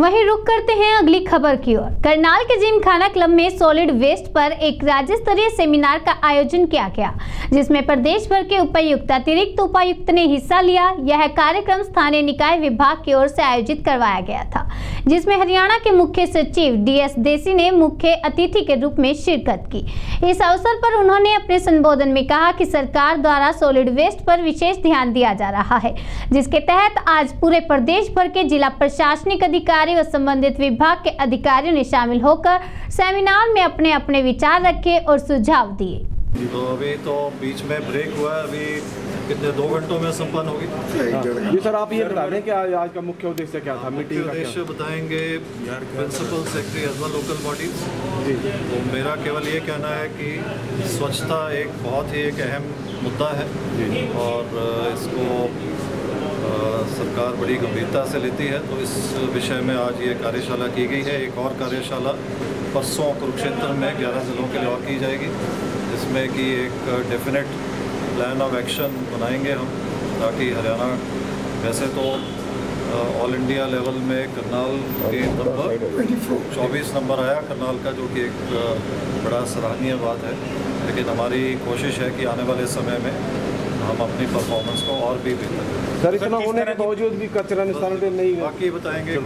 वहीं रुक करते हैं अगली खबर की ओर। करनाल के जिम खाना क्लब में सॉलिड वेस्ट पर एक राज्य स्तरीय सेमिनार का आयोजन किया गया, जिसमें प्रदेश भर के उपायुक्त, अतिरिक्त उपायुक्त ने हिस्सा लिया। यह कार्यक्रम स्थानीय निकाय विभाग की ओर से आयोजित करवाया गया था, जिसमें हरियाणा के मुख्य सचिव डीएस देसी ने मुख्य अतिथि के रूप में शिरकत की। इस अवसर पर उन्होंने अपने संबोधन में कहा कि सरकार द्वारा सॉलिड वेस्ट पर विशेष ध्यान दिया जा रहा है, जिसके तहत आज पूरे प्रदेश भर के जिला प्रशासनिक अधिकारी व संबंधित विभाग के अधिकारियों ने शामिल होकर सेमिनार में अपने अपने विचार रखे और सुझाव दिए। तो अभी तो बीच में ब्रेक हुआ है अभी कितने दो घंटों में संपन्न होगी? जी सर आप ये बता दें कि आज आज का मुख्य उद्देश्य क्या था? मीटिंग का उद्देश्य बताएँगे principal secretary as well local bodies ji. तो मेरा केवल ये कहना है कि स्वच्छता एक बहुत ही एक अहम मुद्दा है और इसको सरकार बड़ी गंभीरता से लेती है तो इस विषय में आज ये कार्यशाला की गई है। एक और कार्यशाला परसों कुरुक्षेत्र में 11 जिलों के लिए और की जाएगी, जिसमें कि एक डेफिनेट प्लान ऑफ़ एक्शन बनाएँगे हम, ताकि हरियाणा वैसे तो ऑल इंडिया लेवल में करनाल के नंबर चौबीस नंबर आया, करनाल का जो कि एक बड़ा सराहनीय बात है। लेकिन हमारी कोशिश है कि आने वाले समय में हम अपनी परफॉर्मेंस को और भी बेहतर सर इतना होने के बावजूद भी कचरा निस्तारण नहीं बाकी बताएँगे